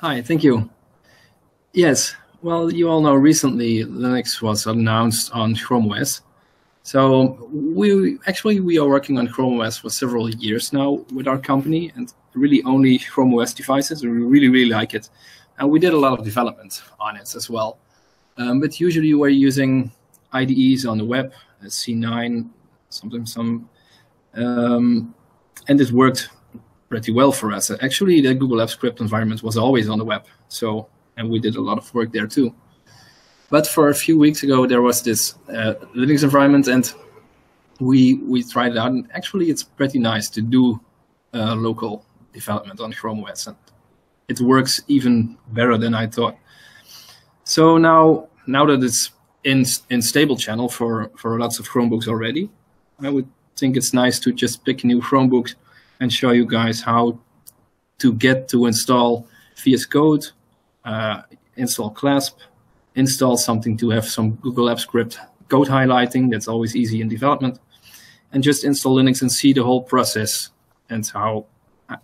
Hi, thank you. Yes, well, you all know recently Linux was announced on Chrome OS. So we actually we are working on Chrome OS for several years now with our company, and really only Chrome OS devices. We really really like it, and we did a lot of development on it as well. Um, but usually we're using IDEs on the web, C9, sometimes some, um, and it worked pretty well for us. Actually, the Google Apps Script environment was always on the web, so and we did a lot of work there too. But for a few weeks ago, there was this uh, Linux environment, and we we tried it out. And actually, it's pretty nice to do uh, local development on Chrome OS, and it works even better than I thought. So now, now that it's in in stable channel for for lots of Chromebooks already, I would think it's nice to just pick a new Chromebook and show you guys how to get to install VS Code, uh, install Clasp, install something to have some Google Apps Script code highlighting. That's always easy in development. And just install Linux and see the whole process and how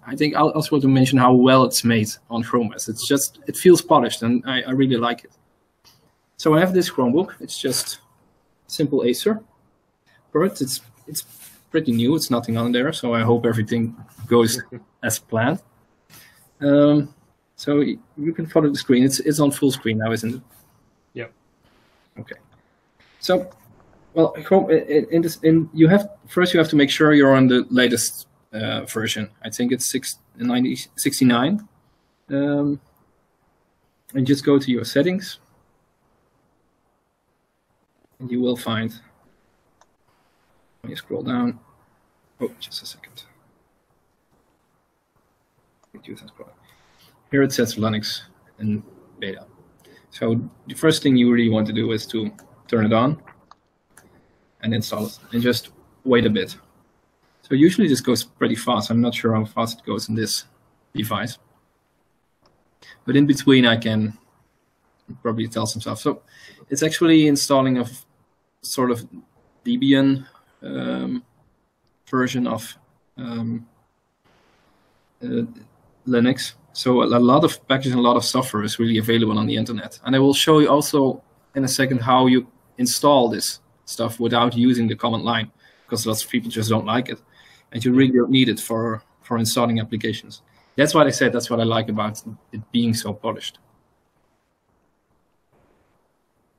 I think I also want to mention how well it's made on Chrome OS. It's just, it feels polished and I, I really like it. So I have this Chromebook. It's just simple Acer. But it's, it's pretty new. It's nothing on there, so I hope everything goes as planned. Um, so you can follow the screen. It's it's on full screen now, isn't it? Yep. Okay. So, well, in, in this, in you have first you have to make sure you're on the latest uh, version. I think it's six, 90, 69. Um, and just go to your settings, and you will find. When you scroll down, Oh, just a second. Here it says Linux in beta. So the first thing you really want to do is to turn it on and install it and just wait a bit. So usually this goes pretty fast. I'm not sure how fast it goes in this device. But in between I can probably tell some stuff. So it's actually installing a sort of Debian um, version of um, uh, Linux. So a lot of packages and a lot of software is really available on the internet. And I will show you also in a second how you install this stuff without using the command line, because lots of people just don't like it. And you really don't need it for, for installing applications. That's what I said, that's what I like about it being so polished.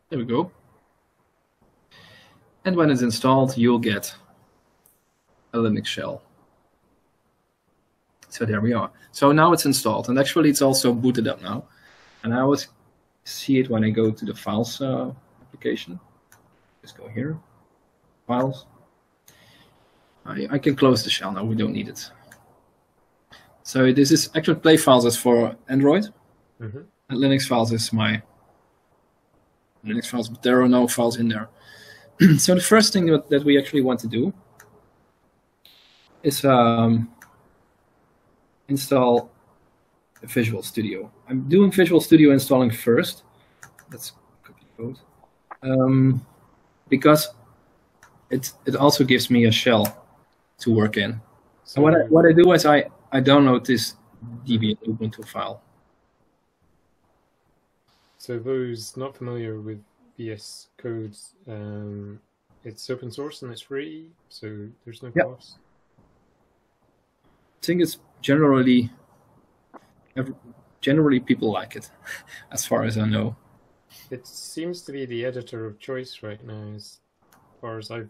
There we go. And when it's installed, you'll get a Linux shell. So there we are. So now it's installed, and actually it's also booted up now. And I always see it when I go to the files uh, application. Just go here, files. I, I can close the shell now, we don't need it. So this is actually play files is for Android, mm -hmm. and Linux files is my Linux files, but there are no files in there. so the first thing that, that we actually want to do is um, install Visual Studio. I'm doing Visual Studio installing first. Let's copy code. Um, because it it also gives me a shell to work in. So what I, what I do is I, I download this Debian Ubuntu file. So those not familiar with VS Code, um, it's open source and it's free, so there's no yep. cost think it's generally generally people like it, as far as I know. It seems to be the editor of choice right now, as far as I've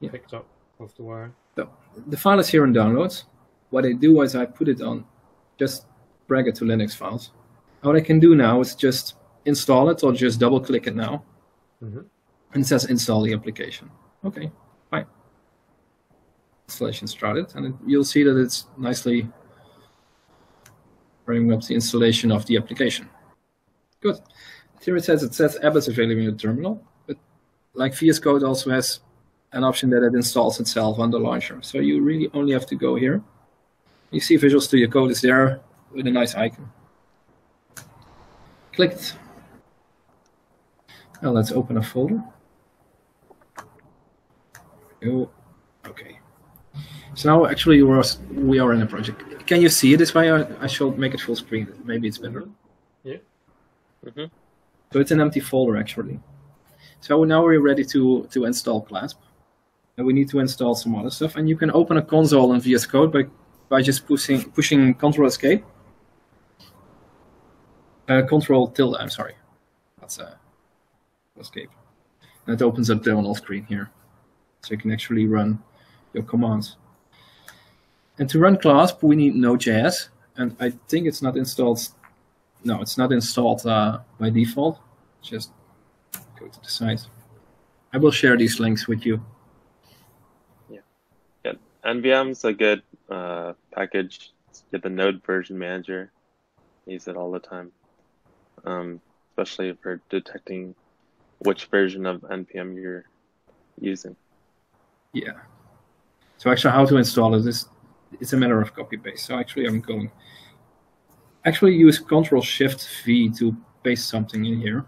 yeah. picked up off the wire. So the file is here in downloads. What I do is I put it on, just drag it to Linux files. What I can do now is just install it or just double click it now. Mm -hmm. And it says install the application. Okay, fine installation started, and you'll see that it's nicely bringing up the installation of the application. Good. Here it says it says app is available in the terminal, but like VS Code also has an option that it installs itself on the launcher. So you really only have to go here. You see Visual Studio Code is there with a nice icon. Click it. Now let's open a folder. Go. So now actually we are in a project. Can you see it this way? I should make it full screen. Maybe it's better. Yeah. Mhm. So it's an empty folder actually. So now we're ready to to install Clasp, and we need to install some other stuff. And you can open a console in VS Code by by just pushing pushing Control Escape. Uh, control tilde. I'm sorry. That's uh, escape. And it opens up the terminal screen here, so you can actually run your commands. And to run Clasp, we need Node.js, and I think it's not installed. No, it's not installed uh, by default. Just go to the site. I will share these links with you. Yeah. yeah. NVM is a good uh, package. Get the Node version manager. Use it all the time, um, especially for detecting which version of npm you're using. Yeah. So actually, how to install it is it's a matter of copy paste. So actually, I'm going actually use Control Shift V to paste something in here.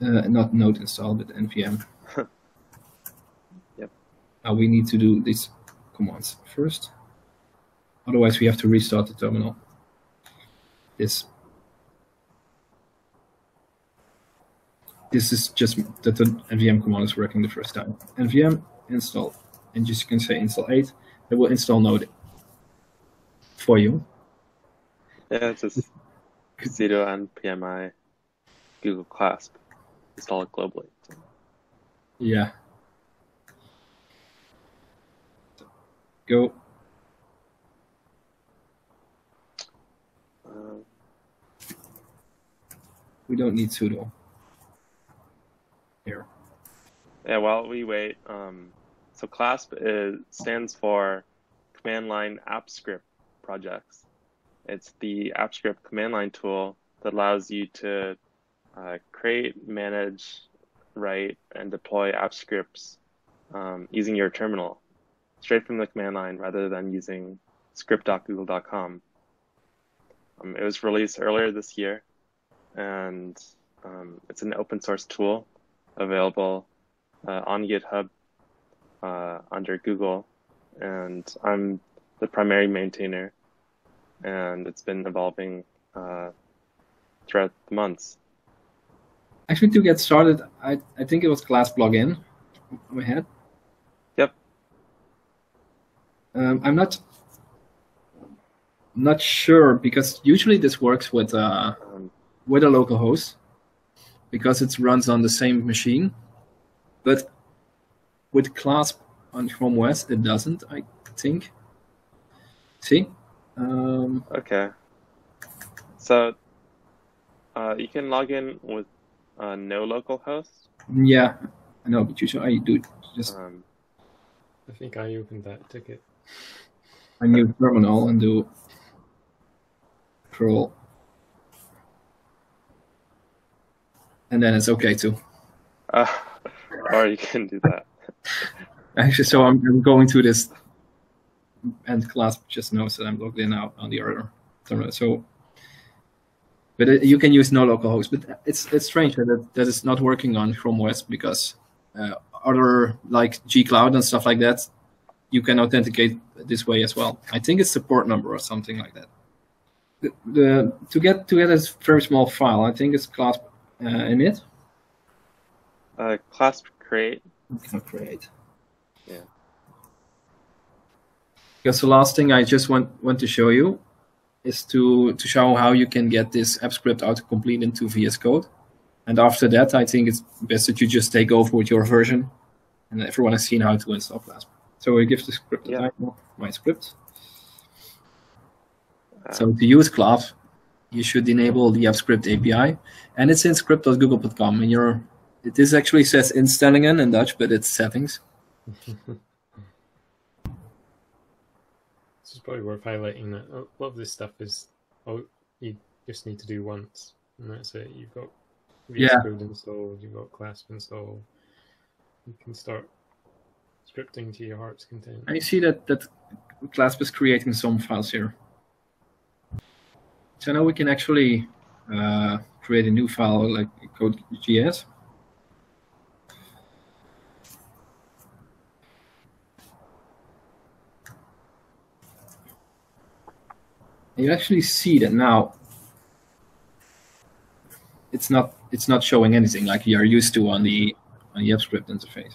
Uh, not node install, but npm. Yep. Now we need to do these commands first. Otherwise, we have to restart the terminal. This this is just that the nvm command is working the first time. nvm install, and just you can say install 8, it will install node for you. Yeah, it's just sudo pmi Google Clasp. Install it globally. Yeah. Go. Um, We don't need sudo. Here. Yeah, while we wait, um, so Clasp is, stands for Command Line App Script Projects. It's the app script command line tool that allows you to uh, create, manage, write, and deploy app scripts um, using your terminal straight from the command line rather than using script.google.com. Um, it was released earlier this year, and um, it's an open source tool available on GitHub uh, under Google, and I'm the primary maintainer, and it's been evolving uh, throughout the months. Actually, to get started, I, I think it was Clasp login we had. Yep. Um, I'm not not sure because usually this works with uh, Um, with a local host because it runs on the same machine. But with Clasp on Chrome OS, it doesn't, I think. See? Um, Okay. So uh, you can log in with uh, no local host. yeah, I know, but usually I do just Um, I think I opened that ticket. a new terminal and do curl. And then it's okay too. uh, or you can do that. Actually, so I'm, I'm going to this, and Clasp just knows that I'm logged in now on the other terminal. So, but it, you can use no local host. But it's it's strange that it, that it's not working on Chrome OS because uh, other like G Cloud and stuff like that, you can authenticate this way as well. I think it's the port number or something like that. The, the to get to get a very small file, I think it's Clasp uh, init. Uh, Clasp create. Can create. Yeah. Because the last thing I just want want to show you is to to show how you can get this app script autocomplete into VS Code. And after that, I think it's best that you just take over with your version, and everyone has seen how to install Clasp. So we give the script a Yeah. title, my script. Uh, So to use Clasp, you should enable the AppScript API, and it's in script.google.com. And your it is actually says instellingen in Dutch, but it's settings. This is probably worth highlighting that a lot of this stuff is oh you just need to do once and that's it. You've got VS Yeah. Code installed, you've got Clasp installed. You can start scripting to your heart's content. And you see that that Clasp is creating some files here. So now we can actually uh, create a new file like code.js. you actually see that now it's not it's not showing anything like you are used to on the on the AppScript interface.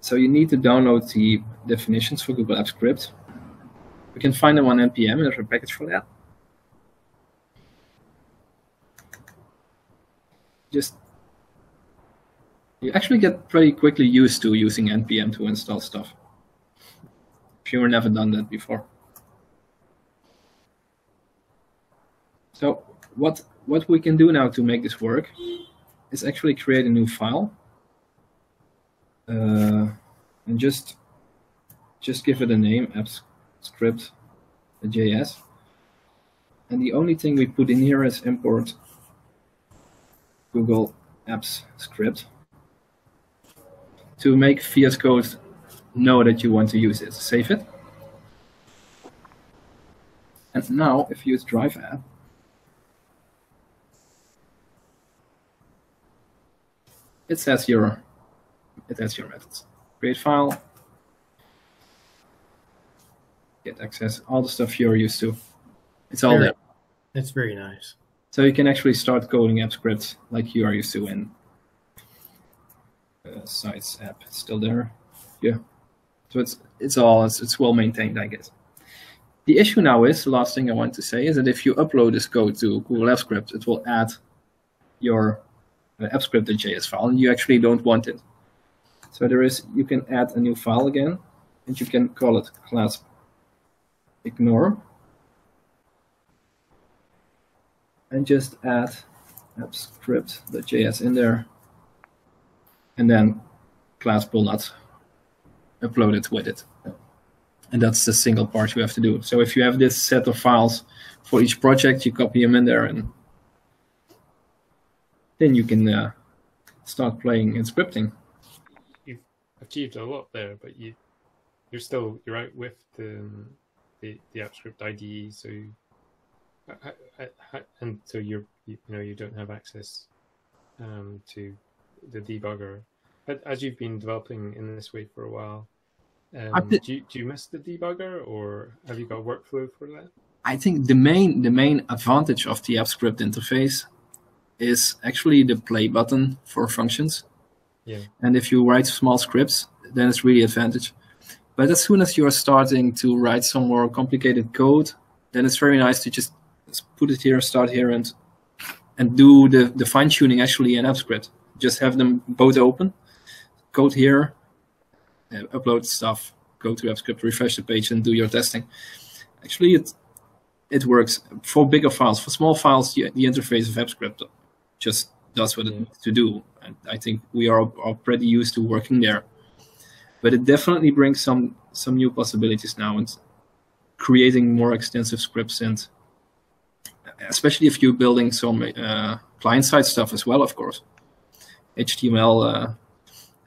So you need to download the definitions for Google Apps Script. You can find them on npm. There's a package for that. Just you actually get pretty quickly used to using npm to install stuff. If you were never done that before. So what what we can do now to make this work is actually create a new file uh, and just just give it a name apps script JS and the only thing we put in here is import Google Apps script to make VS Code know that you want to use it. Save it. And now, if you use Drive app, it says your it has your methods. Create file, get access, all the stuff you're used to. It's all Very- there. That's very nice. So you can actually start coding app scripts like you are used to in uh, Sites app. It's still there. Yeah. So it's it's all it's, it's well maintained, I guess. The issue now is the last thing I want to say is that if you upload this code to Google Apps Script, it will add your AppScript.js file, and you actually don't want it. So there is you can add a new file again, and you can call it Clasp ignore. And just add appscript.js in there and then Clasp will not upload it with it. And that's the single part you have to do. So if you have this set of files for each project you copy them in there and then you can uh, start playing and scripting You've achieved a lot there, but you you're still you're out with the the, the AppScript IDE, so I- I- I- and so you're you, you know you don't have access um, to the debugger. But as you've been developing in this way for a while, um, did- do you, do you miss the debugger, or have you got a workflow for that? I think the main the main advantage of the AppScript interface is actually the play button for functions. Yeah. And if you write small scripts, then it's really advantage. But as soon as you are starting to write some more complicated code, then it's very nice to just put it here, start here, and and do the, the fine tuning actually in AppScript. Just have them both open, code here, uh, upload stuff, go to AppScript, refresh the page, and do your testing. Actually, it it works for bigger files. For small files, the, the interface of AppScript just does what it needs to do. And I think we are, are pretty used to working there. But it definitely brings some some new possibilities now and creating more extensive scripts and especially if you're building some uh, client-side stuff as well, of course. HTML uh,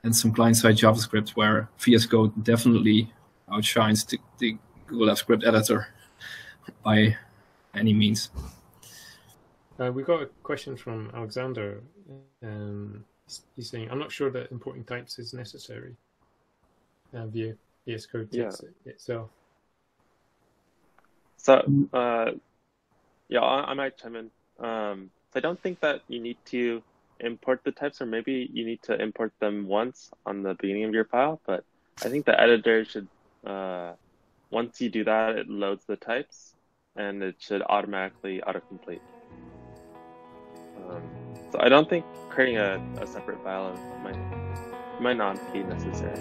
and some client-side JavaScript where VS Code definitely outshines the, the Google Apps Script editor by any means. Uh, we got a question from Alexander. Um, he's- saying, "I'm not sure that importing types is necessary uh, via VS Code Yeah. itself." So, uh, yeah, I, I might chime in. Um, I don't think that you need to import the types, or maybe you need to import them once on the beginning of your file. But I think the editor should, uh, once you do that, it loads the types, and it should automatically autocomplete. Um, so I don't think creating a, a separate file might might not be necessary.